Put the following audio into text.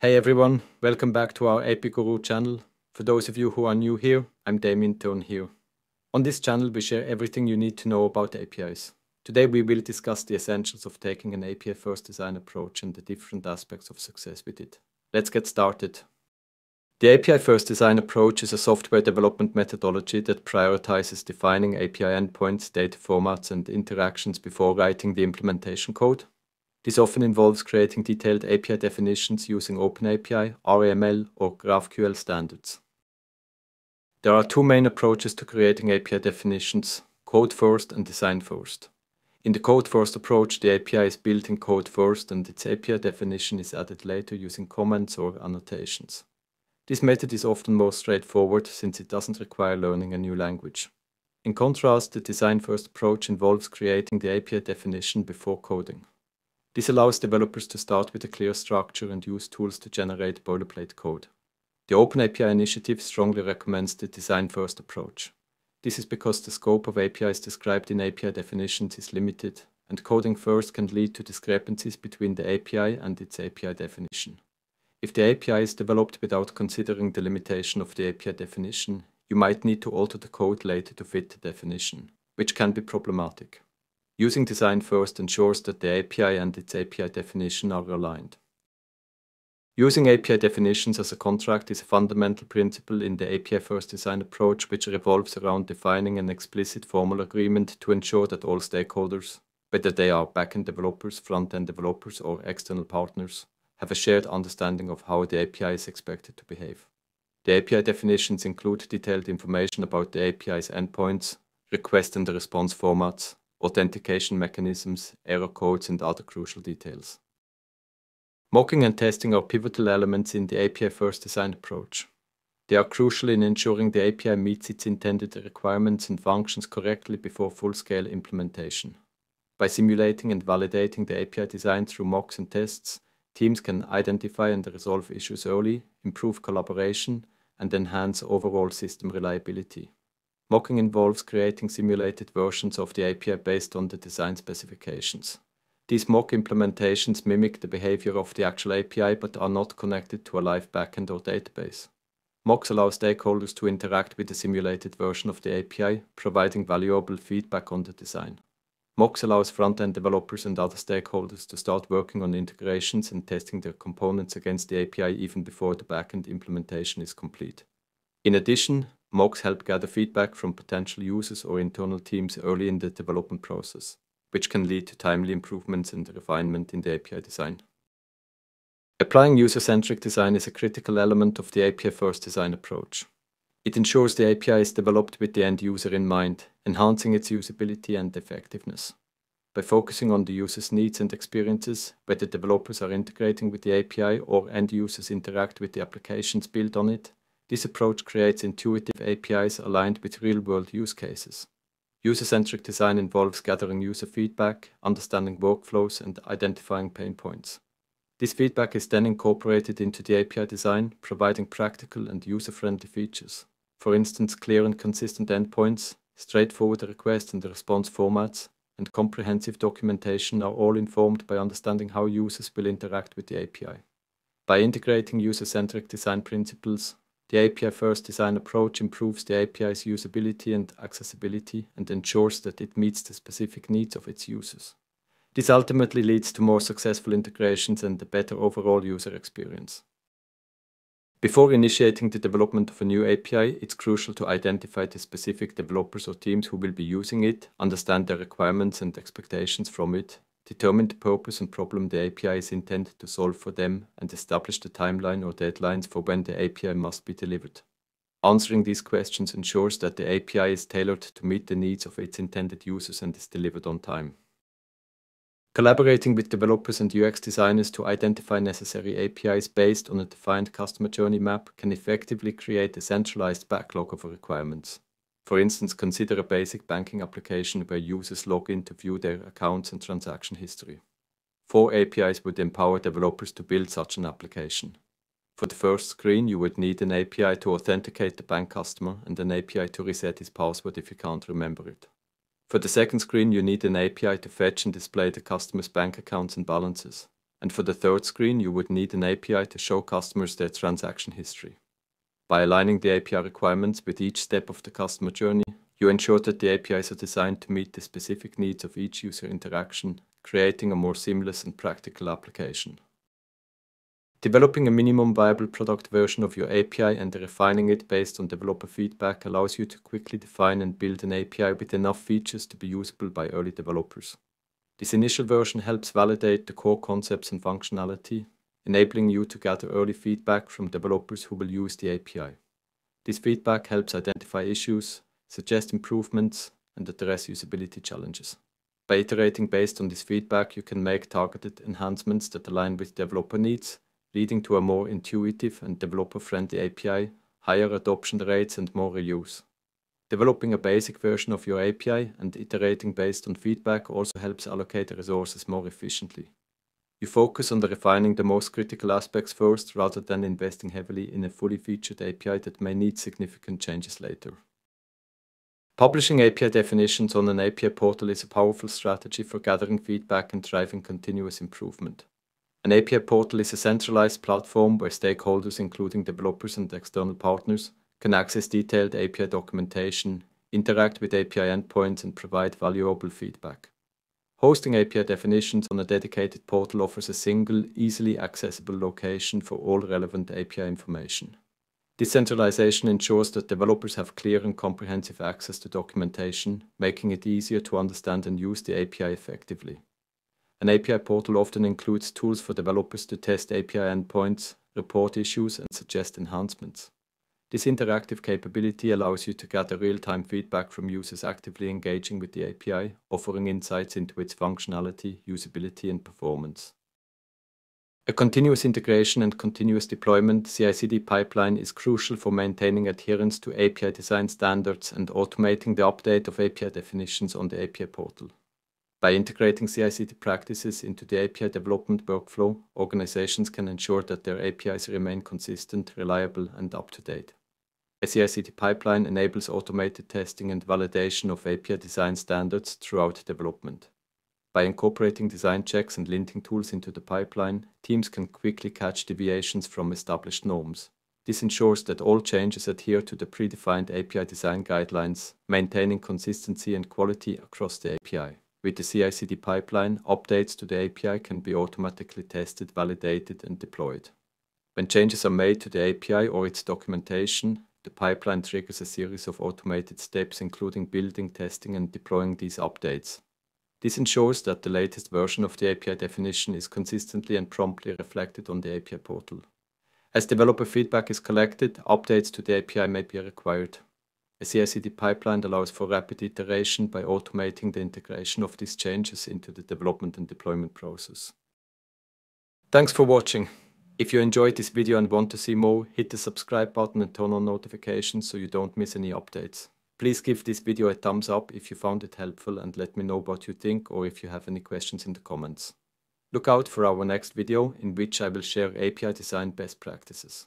Hey everyone, welcome back to our API Guru channel. For those of you who are new here, I'm Damien Thurn here. On this channel, we share everything you need to know about APIs. Today, we will discuss the essentials of taking an API first design approach and the different aspects of success with it. Let's get started. The API first design approach is a software development methodology that prioritizes defining API endpoints, data formats, and interactions before writing the implementation code. This often involves creating detailed API definitions using OpenAPI, RAML, or GraphQL standards. There are two main approaches to creating API definitions, code first and design first. In the code first approach, the API is built in code first and its API definition is added later using comments or annotations. This method is often more straightforward since it doesn't require learning a new language. In contrast, the design first approach involves creating the API definition before coding. This allows developers to start with a clear structure and use tools to generate boilerplate code. The OpenAPI initiative strongly recommends the design-first approach. This is because the scope of APIs described in API definitions is limited, and coding first can lead to discrepancies between the API and its API definition. If the API is developed without considering the limitation of the API definition, you might need to alter the code later to fit the definition, which can be problematic. Using design first ensures that the API and its API definition are aligned. Using API definitions as a contract is a fundamental principle in the API first design approach, which revolves around defining an explicit formal agreement to ensure that all stakeholders, whether they are backend developers, front-end developers, or external partners, have a shared understanding of how the API is expected to behave. The API definitions include detailed information about the API's endpoints, request and response formats, authentication mechanisms, error codes, and other crucial details. Mocking and testing are pivotal elements in the API first design approach. They are crucial in ensuring the API meets its intended requirements and functions correctly before full-scale implementation. By simulating and validating the API design through mocks and tests, teams can identify and resolve issues early, improve collaboration, and enhance overall system reliability. Mocking involves creating simulated versions of the API based on the design specifications. These mock implementations mimic the behavior of the actual API but are not connected to a live backend or database. Mocks allow stakeholders to interact with the simulated version of the API, providing valuable feedback on the design. Mocks allows front-end developers and other stakeholders to start working on integrations and testing their components against the API even before the backend implementation is complete. In addition, Mocks help gather feedback from potential users or internal teams early in the development process, which can lead to timely improvements and refinement in the API design. Applying user-centric design is a critical element of the API-first design approach. It ensures the API is developed with the end user in mind, enhancing its usability and effectiveness. By focusing on the user's needs and experiences, whether developers are integrating with the API or end users interact with the applications built on it, this approach creates intuitive APIs aligned with real-world use cases. User-centric design involves gathering user feedback, understanding workflows, and identifying pain points. This feedback is then incorporated into the API design, providing practical and user-friendly features. For instance, clear and consistent endpoints, straightforward request and response formats, and comprehensive documentation are all informed by understanding how users will interact with the API. By integrating user-centric design principles, the API-first design approach improves the API's usability and accessibility and ensures that it meets the specific needs of its users. This ultimately leads to more successful integrations and a better overall user experience. Before initiating the development of a new API, it's crucial to identify the specific developers or teams who will be using it, understand their requirements and expectations from it, determine the purpose and problem the API is intended to solve for them, and establish the timeline or deadlines for when the API must be delivered. Answering these questions ensures that the API is tailored to meet the needs of its intended users and is delivered on time. Collaborating with developers and UX designers to identify necessary APIs based on a defined customer journey map can effectively create a centralized backlog of requirements. For instance, consider a basic banking application where users log in to view their accounts and transaction history. Four APIs would empower developers to build such an application. For the first screen, you would need an API to authenticate the bank customer and an API to reset his password if you can't remember it. For the second screen, you need an API to fetch and display the customer's bank accounts and balances. And for the third screen, you would need an API to show customers their transaction history. By aligning the API requirements with each step of the customer journey, you ensure that the APIs are designed to meet the specific needs of each user interaction, creating a more seamless and practical application. Developing a minimum viable product version of your API and refining it based on developer feedback allows you to quickly define and build an API with enough features to be usable by early developers. This initial version helps validate the core concepts and functionality, enabling you to gather early feedback from developers who will use the API. This feedback helps identify issues, suggest improvements, and address usability challenges. By iterating based on this feedback, you can make targeted enhancements that align with developer needs leading to a more intuitive and developer-friendly API, higher adoption rates and more reuse. Developing a basic version of your API and iterating based on feedback also helps allocate resources more efficiently. You focus on the refining the most critical aspects first rather than investing heavily in a fully featured API that may need significant changes later. Publishing API definitions on an API portal is a powerful strategy for gathering feedback and driving continuous improvement. An API portal is a centralized platform where stakeholders, including developers and external partners, can access detailed API documentation, interact with API endpoints, and provide valuable feedback. Hosting API definitions on a dedicated portal offers a single, easily accessible location for all relevant API information. Decentralization ensures that developers have clear and comprehensive access to documentation, making it easier to understand and use the API effectively. An API portal often includes tools for developers to test API endpoints, report issues, and suggest enhancements. This interactive capability allows you to gather real-time feedback from users actively engaging with the API, offering insights into its functionality, usability, and performance. A continuous integration and continuous deployment CI/CD pipeline is crucial for maintaining adherence to API design standards and automating the update of API definitions on the API portal. By integrating CI/CD practices into the API development workflow, organizations can ensure that their APIs remain consistent, reliable, and up-to-date. A CI/CD pipeline enables automated testing and validation of API design standards throughout development. By incorporating design checks and linting tools into the pipeline, teams can quickly catch deviations from established norms. This ensures that all changes adhere to the predefined API design guidelines, maintaining consistency and quality across the API. With the CI/CD pipeline, updates to the API can be automatically tested, validated, and deployed. When changes are made to the API or its documentation, the pipeline triggers a series of automated steps including building, testing, and deploying these updates. This ensures that the latest version of the API definition is consistently and promptly reflected on the API portal. As developer feedback is collected, updates to the API may be required. A CI/CD pipeline allows for rapid iteration by automating the integration of these changes into the development and deployment process. Thanks for watching. If you enjoyed this video and want to see more, hit the subscribe button and turn on notifications so you don't miss any updates. Please give this video a thumbs up if you found it helpful and let me know what you think or if you have any questions in the comments. Look out for our next video in which I will share API design best practices.